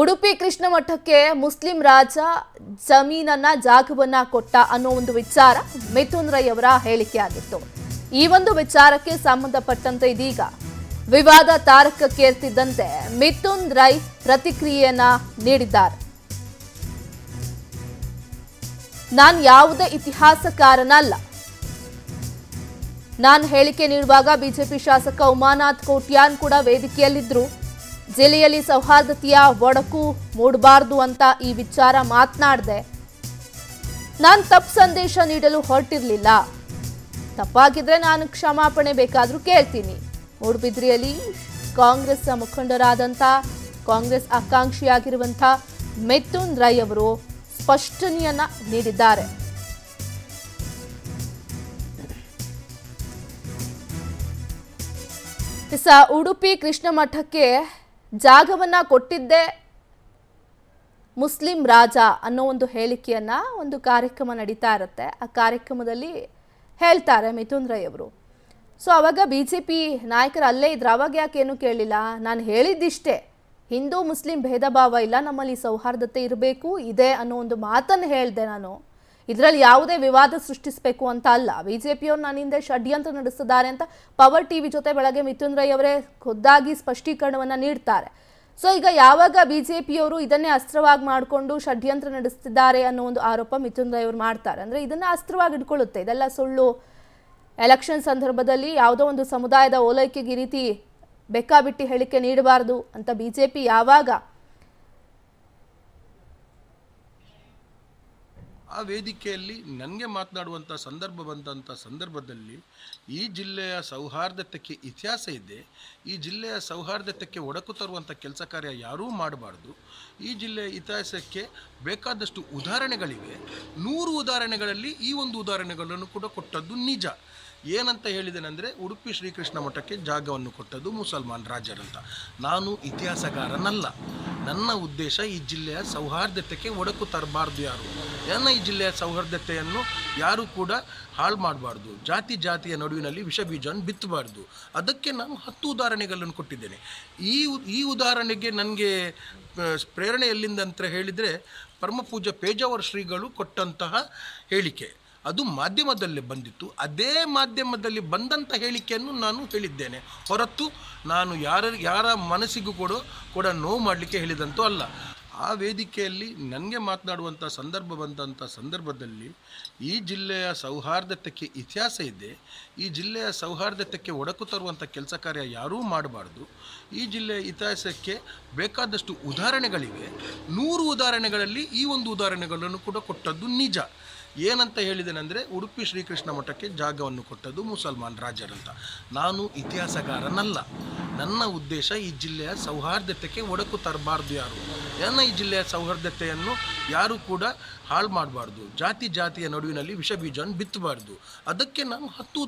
ಉಡುಪಿ ಕೃಷ್ಣ ಮಠಕ್ಕೆ ಮುಸ್ಲಿಂ ರಾಜ ಜಮೀನನ್ನ ಜಾಗವನ್ನ ಕೊಟ್ಟ ಅನ್ನೋ ಒಂದು ವಿಚಾರ ಮಿಥುನ್ ರೈ ಅವರ ಹೇಳಿಕೆ ಆಗಿತ್ತು. ಈ ಒಂದು ವಿಚಾರಕ್ಕೆ ಸಂಬಂಧಪಟ್ಟಂತೆ ಇದೀಗ ವಿವಾದ ತಾರಕಕ್ಕೇರ್ತಿದ್ದಂತೆ ಮಿಥುನ್ ರೈ ಪ್ರತಿಕ್ರಿಯೆಯನ್ನ ನೀಡಿದ್ದಾರೆ. ನಾನು ಯಾವುದೇ ಇತಿಹಾಸಕಾರನಲ್ಲ. ನಾನು ಹೇಳಿಕೆ ನೀಡುವಾಗ ಬಿಜೆಪಿ ಶಾಸಕ ಉಮಾನಾಥ್ ಕೋಟ್ಯಾನ್ ಕೂಡ ವೇದಿಕೆಯಲ್ಲಿದ್ದರು ಜಿಲ್ಲೆಯಲ್ಲಿ ಸೌಹಾರ್ದತೆಯ ಒಡಕು ಮೂಡಬಾರ್ದು ಅಂತ ಈ ವಿಚಾರ ಮಾತನಾಡಿದೆ. ನಾನು ತಪ್ಪು ಸಂದೇಶ ನೀಡಲು ಹೊರಟಿರಲಿಲ್ಲ. ತಪ್ಪಾಗಿದ್ರೆ ನಾನು ಕ್ಷಮಾಪಣೆ ಬೇಕಾದರೂ ಕೇಳ್ತೀನಿ. ಮೂಡುಬಿದ್ರಿಯಲ್ಲಿ ಕಾಂಗ್ರೆಸ್ ಮುಖಂಡರಾದಂಥ, ಕಾಂಗ್ರೆಸ್ ಆಕಾಂಕ್ಷಿಯಾಗಿರುವಂಥ ಮಿಥುನ್ ರೈ ಅವರು ಸ್ಪಷ್ಟನೆಯನ್ನ ನೀಡಿದ್ದಾರೆ. ಸ ಉಡುಪಿ ಕೃಷ್ಣ ಮಠಕ್ಕೆ ಜಾಗವನ್ನ ಕೊಟ್ಟಿದ್ದೆ ಮುಸ್ಲಿಂ ರಾಜ ಅನ್ನೋ ಒಂದು ಹೇಳಿಕೆಯನ್ನ ಒಂದು ಕಾರ್ಯಕ್ರಮ ನಡೀತಾ ಇರುತ್ತೆ. ಆ ಕಾರ್ಯಕ್ರಮದಲ್ಲಿ ಹೇಳ್ತಾರೆ ಮಿಥುನ್ ರೈ ಅವರು. ಸೊ ಅವಾಗ ಬಿ ಜೆ ಪಿ ನಾಯಕರು ಅಲ್ಲೇ ಇದ್ರು. ಅವಾಗ ಯಾಕೇನು ಕೇಳಿಲ್ಲ? ನಾನು ಹೇಳಿದ್ದಿಷ್ಟೇ, ಹಿಂದೂ ಮುಸ್ಲಿಂ ಭೇದ ಭಾವ ಇಲ್ಲ, ನಮ್ಮಲ್ಲಿ ಸೌಹಾರ್ದತೆ ಇರಬೇಕು, ಇದೆ ಅನ್ನೋ ಒಂದು ಮಾತನ್ನು ಹೇಳಿದೆ ನಾನು. ಇದರಲ್ಲಿ ಯಾವುದೇ ವಿವಾದ ಸೃಷ್ಟಿಸಬೇಕು ಅಂತ ಅಲ್ಲ. ಬಿಜೆಪಿಯವರು ನನ್ನ ಹಿಂದೆ ಷಡ್ಯಂತ್ರ ನಡೆಸಿದ್ದಾರೆ ಅಂತ ಪವರ್ ಟಿವಿ ಜೊತೆ ಬೆಳಗ್ಗೆ ಮಿಥುನ್ ರೈ ಅವರೇ ಖುದ್ದಾಗಿ ಸ್ಪಷ್ಟೀಕರಣವನ್ನು ನೀಡ್ತಾರೆ. ಸೊ ಈಗ ಯಾವಾಗ ಬಿಜೆಪಿಯವರು ಇದನ್ನೇ ಅಸ್ತ್ರವಾಗಿ ಮಾಡಿಕೊಂಡು ಷಡ್ಯಂತ್ರ ನಡೆಸ್ತಿದ್ದಾರೆ ಅನ್ನೋ ಒಂದು ಆರೋಪ ಮಿಥುನ್ ರೈ ಅವರು ಮಾಡ್ತಾರೆ. ಅಂದರೆ ಇದನ್ನು ಅಸ್ತ್ರವಾಗಿ ಇಟ್ಕೊಳ್ಳುತ್ತೆ. ಇದೆಲ್ಲ ಸುಳ್ಳು. ಎಲೆಕ್ಷನ್ ಸಂದರ್ಭದಲ್ಲಿ ಯಾವುದೋ ಒಂದು ಸಮುದಾಯದ ಓಲೈಕೆಗೆ ರೀತಿ ಬೆಕ್ಕಾಬಿಟ್ಟಿ ಹೇಳಿಕೆ ನೀಡಬಾರ್ದು ಅಂತ ಬಿ ಜೆ ಪಿ ಯಾವಾಗ ಆ ವೇದಿಕೆಯಲ್ಲಿ ನನಗೆ ಮಾತನಾಡುವಂಥ ಸಂದರ್ಭ ಬಂದಂಥ ಸಂದರ್ಭದಲ್ಲಿ ಈ ಜಿಲ್ಲೆಯ ಸೌಹಾರ್ದತೆಗೆ ಇತಿಹಾಸ ಇದೆ. ಈ ಜಿಲ್ಲೆಯ ಸೌಹಾರ್ದತೆಗೆ ಒಡಕು ತರುವಂಥ ಕೆಲಸ ಕಾರ್ಯ ಯಾರೂ ಮಾಡಬಾರ್ದು. ಈ ಜಿಲ್ಲೆಯ ಇತಿಹಾಸಕ್ಕೆ ಬೇಕಾದಷ್ಟು ಉದಾಹರಣೆಗಳಿವೆ. ನೂರು ಉದಾಹರಣೆಗಳಲ್ಲಿ ಈ ಒಂದು ಉದಾಹರಣೆಗಳನ್ನು ಕೂಡ ಕೊಟ್ಟದ್ದು ನಿಜ. ಏನಂತ ಹೇಳಿದೆನೆಂದರೆ ಉಡುಪಿ ಶ್ರೀಕೃಷ್ಣ ಮಠಕ್ಕೆ ಜಾಗವನ್ನು ಕೊಟ್ಟದ್ದು ಮುಸಲ್ಮಾನ್ ರಾಜರಂತ. ನಾನು ಇತಿಹಾಸಗಾರನಲ್ಲ. ನನ್ನ ಉದ್ದೇಶ ಈ ಜಿಲ್ಲೆಯ ಸೌಹಾರ್ದತೆಗೆ ಒಡಕು ತರಬಾರ್ದು ಯಾರು? ನನ್ನ ಈ ಜಿಲ್ಲೆಯ ಸೌಹಾರ್ದತೆಯನ್ನು ಯಾರು ಕೂಡ ಹಾಳು ಮಾಡಬಾರ್ದು? ಜಾತಿ ಜಾತಿಯ ನಡುವಿನಲ್ಲಿ ವಿಷ ಬೀಜವನ್ನು ಬಿತ್ತಬಾರ್ದು. ಅದಕ್ಕೆ ನಾನು ಹತ್ತು ಉದಾಹರಣೆಗಳನ್ನು ಕೊಟ್ಟಿದ್ದೇನೆ. ಈ ಈ ಉದಾಹರಣೆಗೆ ನನಗೆ ಪ್ರೇರಣೆ ಎಲ್ಲಿಂದ ಅಂತ ಹೇಳಿದರೆ ಪರಮಪೂಜ ಪೇಜಾವರ ಶ್ರೀಗಳು ಕೊಟ್ಟಂತಹ ಹೇಳಿಕೆ. ಅದು ಮಾಧ್ಯಮದಲ್ಲಿ ಬಂದಿತ್ತು. ಅದೇ ಮಾಧ್ಯಮದಲ್ಲಿ ಬಂದಂಥ ಹೇಳಿಕೆಯನ್ನು ನಾನು ಹೇಳಿದ್ದೇನೆ. ಹೊರತು ನಾನು ಯಾರ ಯಾರ ಮನಸ್ಸಿಗೂ ಕೂಡ ಕೂಡ ನೋವು ಮಾಡಲಿಕ್ಕೆ ಹೇಳಿದಂತೂ ಅಲ್ಲ. ಆ ವೇದಿಕೆಯಲ್ಲಿ ನನಗೆ ಮಾತನಾಡುವಂಥ ಸಂದರ್ಭ ಬಂದಂಥ ಸಂದರ್ಭದಲ್ಲಿ ಈ ಜಿಲ್ಲೆಯ ಸೌಹಾರ್ದತೆಗೆ ಇತಿಹಾಸ ಇದೆ. ಈ ಜಿಲ್ಲೆಯ ಸೌಹಾರ್ದತೆಗೆ ಒಡಕು ತರುವಂಥ ಕೆಲಸ ಕಾರ್ಯ ಯಾರೂ ಮಾಡಬಾರ್ದು. ಈ ಜಿಲ್ಲೆಯ ಇತಿಹಾಸಕ್ಕೆ ಬೇಕಾದಷ್ಟು ಉದಾಹರಣೆಗಳಿವೆ. ನೂರು ಉದಾಹರಣೆಗಳಲ್ಲಿ ಈ ಒಂದು ಉದಾಹರಣೆಗಳನ್ನು ಕೂಡ ಕೊಟ್ಟದ್ದು ನಿಜ. ಏನಂತ ಹೇಳಿದೆನೆಂದರೆ ಉಡುಪಿ ಶ್ರೀಕೃಷ್ಣ ಮಠಕ್ಕೆ ಜಾಗವನ್ನು ಕೊಟ್ಟದ್ದು ಮುಸಲ್ಮಾನ್ ರಾಜರಂತ. ನಾನು ಇತಿಹಾಸಗಾರನಲ್ಲ. ನನ್ನ ಉದ್ದೇಶ ಈ ಜಿಲ್ಲೆಯ ಸೌಹಾರ್ದತೆಗೆ ಒಡಕು ತರಬಾರ್ದು ಯಾರು? ನನ್ನ ಈ ಜಿಲ್ಲೆಯ ಸೌಹಾರ್ದತೆಯನ್ನು ಯಾರು ಕೂಡ ಹಾಳು ಮಾಡಬಾರ್ದು? ಜಾತಿ ಜಾತಿಯ ನಡುವಿನಲ್ಲಿ ವಿಷ ಬೀಜವನ್ನು ಬಿತ್ತಬಾರ್ದು. ಅದಕ್ಕೆ ನಾನು ಹತ್ತು